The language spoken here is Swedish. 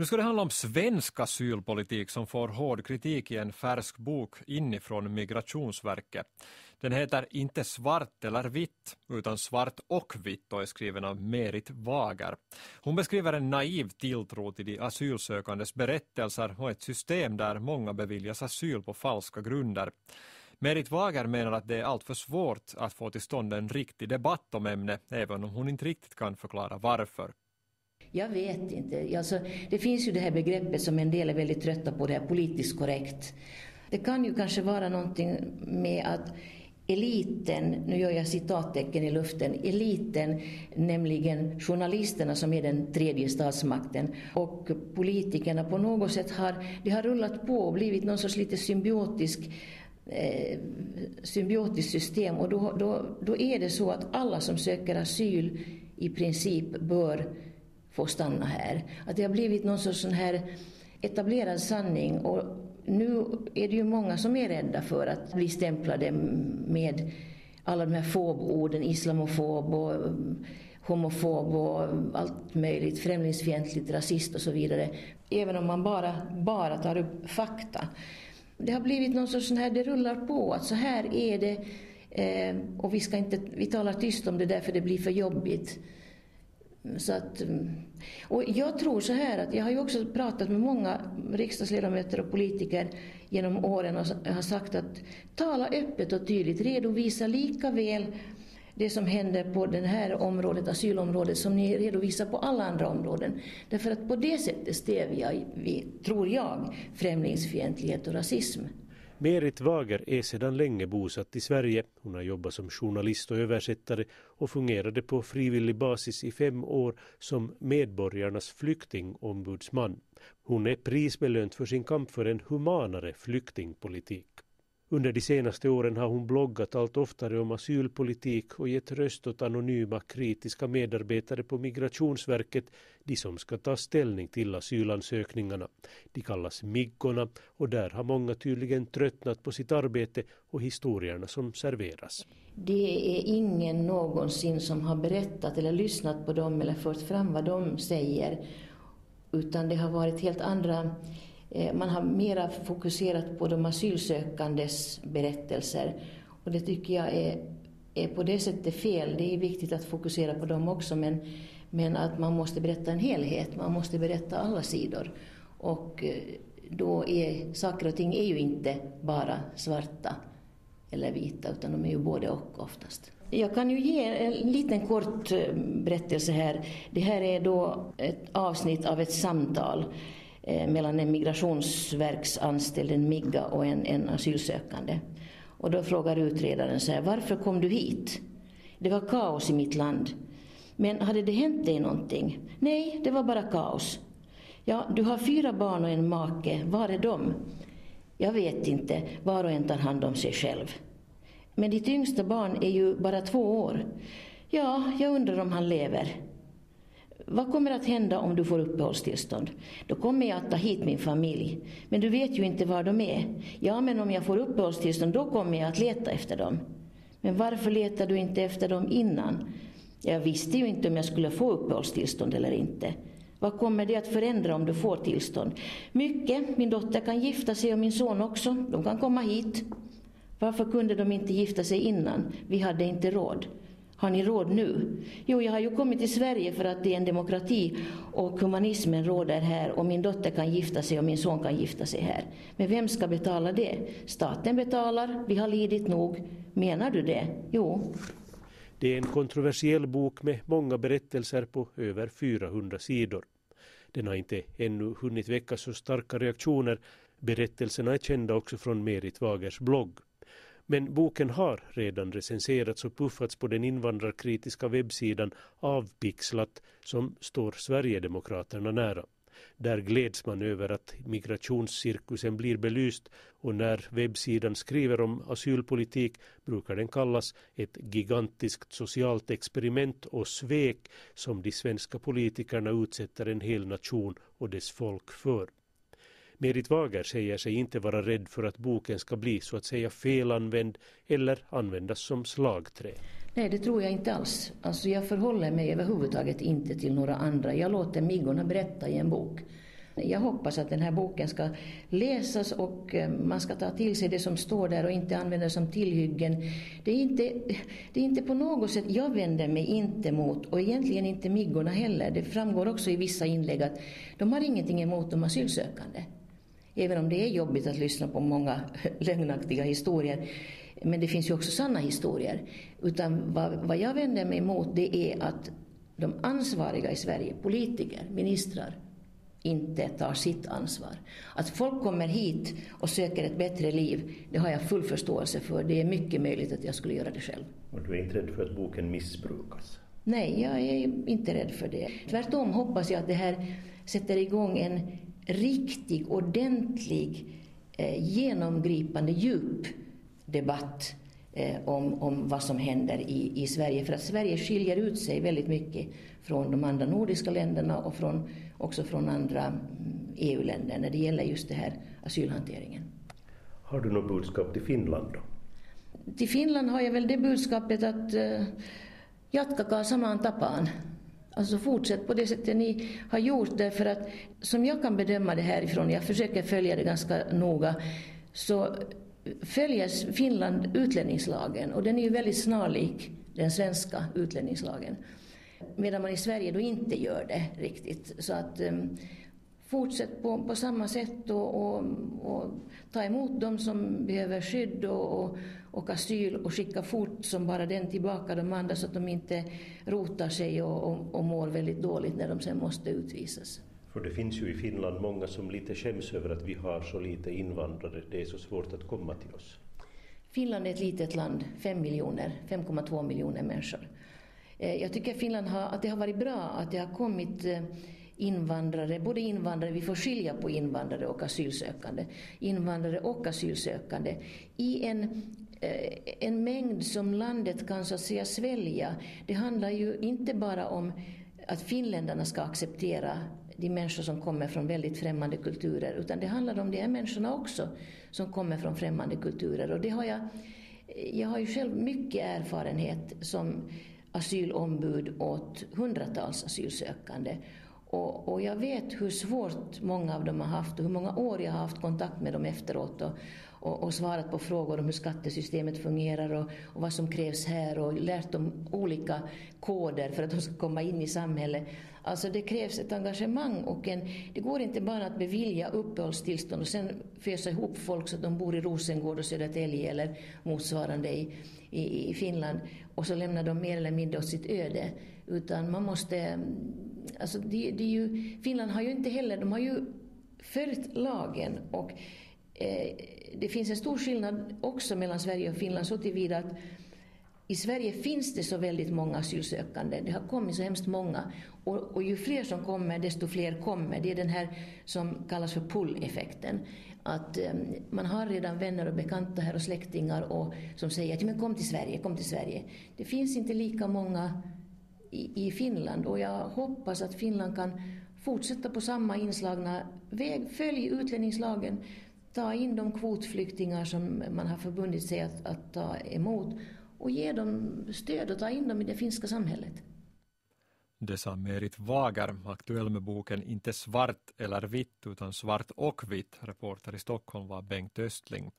Nu ska det handla om svensk asylpolitik som får hård kritik i en färsk bok inifrån Migrationsverket. Den heter Inte svart eller vitt, utan svart och vitt och är skriven av Merit Wager. Hon beskriver en naiv tilltro till de asylsökandes berättelser och ett system där många beviljas asyl på falska grunder. Merit Wager menar att det är alltför svårt att få till stånd en riktig debatt om ämnet, även om hon inte riktigt kan förklara varför. Jag vet inte. Alltså, det finns ju det här begreppet som en del är väldigt trötta på, det här politiskt korrekt. Det kan ju kanske vara någonting med att eliten, nu gör jag citattecken i luften, eliten, nämligen journalisterna som är den tredje statsmakten och politikerna på något sätt har, det har rullat på och blivit någon sorts lite symbiotisk eh, symbiotiskt system och då, då, då är det så att alla som söker asyl i princip bör få stanna här. Att det har blivit någon sorts sån här etablerad sanning och nu är det ju många som är rädda för att bli stämplade med alla de här foborden, islamofob och eh, homofob och allt möjligt, främlingsfientligt, rasist och så vidare. Även om man bara, bara tar upp fakta. Det har blivit någon sorts sån här, det rullar på, att så här är det eh, och vi, ska inte, vi talar tyst om det därför det blir för jobbigt. Så att, mm. och jag tror så här att jag har ju också pratat med många riksdagsledamöter och politiker genom åren och har sagt att tala öppet och tydligt, redovisa lika väl det som händer på det här området, asylområdet, som ni redovisar på alla andra områden. Därför att på det sättet stävjar vi, tror jag, främlingsfientlighet och rasism. Merit Wager är sedan länge bosatt i Sverige. Hon har jobbat som journalist och översättare och fungerade på frivillig basis i fem år som medborgarnas flyktingombudsman. Hon är prisbelönt för sin kamp för en humanare flyktingpolitik. Under de senaste åren har hon bloggat allt oftare om asylpolitik och gett röst åt anonyma kritiska medarbetare på Migrationsverket, de som ska ta ställning till asylansökningarna. De kallas Miggorna och där har många tydligen tröttnat på sitt arbete och historierna som serveras. Det är ingen någonsin som har berättat eller lyssnat på dem eller fört fram vad de säger, utan det har varit helt andra Eh, man har mera fokuserat på de asylsökandes berättelser och det tycker jag är, är på det sättet fel. Det är viktigt att fokusera på dem också men, men att man måste berätta en helhet, man måste berätta alla sidor. Och eh, då är saker och ting är ju inte bara svarta eller vita utan de är ju både och oftast. Jag kan ju ge en liten kort eh, berättelse här. Det här är då ett avsnitt av ett samtal Eh, mellan en migrationsverksanställd, en MIGA, och en, en asylsökande. Och då frågar utredaren så här, varför kom du hit? Det var kaos i mitt land. Men hade det hänt dig någonting? Nej, det var bara kaos. Ja, du har fyra barn och en make. Var är de? Jag vet inte. Var och en tar hand om sig själv. Men ditt yngsta barn är ju bara två år. Ja, jag undrar om han lever. Vad kommer att hända om du får uppehållstillstånd? Då kommer jag att ta hit min familj. Men du vet ju inte var de är. Ja, men om jag får uppehållstillstånd då kommer jag att leta efter dem. Men varför letar du inte efter dem innan? Jag visste ju inte om jag skulle få uppehållstillstånd eller inte. Vad kommer det att förändra om du får tillstånd? Mycket. Min dotter kan gifta sig och min son också. De kan komma hit. Varför kunde de inte gifta sig innan? Vi hade inte råd. Har ni råd nu? Jo, jag har ju kommit till Sverige för att det är en demokrati och humanismen råder här och min dotter kan gifta sig och min son kan gifta sig här. Men vem ska betala det? Staten betalar, vi har lidit nog. Menar du det? Jo. Det är en kontroversiell bok med många berättelser på över 400 sidor. Den har inte ännu hunnit väcka så starka reaktioner. Berättelserna är kända också från Merit Wagers blogg. Men boken har redan recenserats och puffats på den invandrarkritiska webbsidan Avpixlat som står Sverigedemokraterna nära. Där gläds man över att migrationscirkusen blir belyst och när webbsidan skriver om asylpolitik brukar den kallas ett gigantiskt socialt experiment och svek som de svenska politikerna utsätter en hel nation och dess folk för. Merit Wager säger sig inte vara rädd för att boken ska bli så att säga felanvänd eller användas som slagträ. Nej, det tror jag inte alls. Alltså jag förhåller mig överhuvudtaget inte till några andra. Jag låter miggorna berätta i en bok. Jag hoppas att den här boken ska läsas och eh, man ska ta till sig det som står där och inte använda det som tillhyggen. Det är inte, det är inte på något sätt, jag vänder mig inte mot, och egentligen inte Miggorna heller, det framgår också i vissa inlägg att de har ingenting emot de asylsökande. Även om det är jobbigt att lyssna på många lögnaktiga historier. Men det finns ju också sanna historier. Utan vad, vad jag vänder mig emot det är att de ansvariga i Sverige, politiker, ministrar, inte tar sitt ansvar. Att folk kommer hit och söker ett bättre liv, det har jag full förståelse för. Det är mycket möjligt att jag skulle göra det själv. Och du är inte rädd för att boken missbrukas? Nej, jag är inte rädd för det. Tvärtom hoppas jag att det här sätter igång en riktig, ordentlig, eh, genomgripande, djup debatt eh, om, om vad som händer i, i Sverige. För att Sverige skiljer ut sig väldigt mycket från de andra nordiska länderna och från, också från andra mm, EU-länder när det gäller just det här asylhanteringen. Har du något budskap till Finland då? Till Finland har jag väl det budskapet att uh, jatkakaa samaan tapaan. Alltså fortsätt på det sättet ni har gjort därför att som jag kan bedöma det härifrån, jag försöker följa det ganska noga, så följer Finland utlänningslagen och den är ju väldigt snarlik den svenska utlänningslagen. Medan man i Sverige då inte gör det riktigt. Så att um, fortsätt på, på samma sätt och, och, och, ta emot de som behöver skydd och, och, och asyl och skicka fort som bara den tillbaka de andra så att de inte rotar sig och, och, och mår väldigt dåligt när de sen måste utvisas. För det finns ju i Finland många som lite skäms över att vi har så lite invandrare. Det är så svårt att komma till oss. Finland är ett litet land, 5 miljoner, 5,2 miljoner människor. Eh, jag tycker Finland har, att det har varit bra att det har kommit eh, invandrare, både invandrare, vi får skilja på invandrare och asylsökande, invandrare och asylsökande i en, Eh, en mängd som landet kan så att säga svälja. Det handlar ju inte bara om att finländarna ska acceptera de människor som kommer från väldigt främmande kulturer, utan det handlar om de här människorna också som kommer från främmande kulturer. Och det har jag, jag har ju själv mycket erfarenhet som asylombud åt hundratals asylsökande. Och, och, jag vet hur svårt många av dem har haft och hur många år jag har haft kontakt med dem efteråt och, och, och svarat på frågor om hur skattesystemet fungerar och, och, vad som krävs här och lärt dem olika koder för att de ska komma in i samhället. Alltså det krävs ett engagemang och en, det går inte bara att bevilja uppehållstillstånd och sen fösa ihop folk så att de bor i Rosengård och Södertälje eller motsvarande i, i, i Finland och så lämnar de mer eller mindre åt sitt öde. Utan man måste... Alltså det, det är ju, Finland har ju inte heller... De har ju följt lagen och eh, det finns en stor skillnad också mellan Sverige och Finland så tillvida att i Sverige finns det så väldigt många asylsökande. Det har kommit så hemskt många. Och, och, ju fler som kommer, desto fler kommer. Det är den här som kallas för pull-effekten. Att um, man har redan vänner och bekanta här och släktingar och, som säger att men kom till Sverige, kom till Sverige. Det finns inte lika många i, i Finland och jag hoppas att Finland kan fortsätta på samma inslagna väg. Följ utlänningslagen, ta in de kvotflyktingar som man har förbundit sig att, att ta emot och ge dem stöd och ta in dem i det finska samhället. Det sa Merit Wager, aktuell med boken Inte svart eller vitt utan svart och vitt. Reporter i Stockholm var Bengt Östling.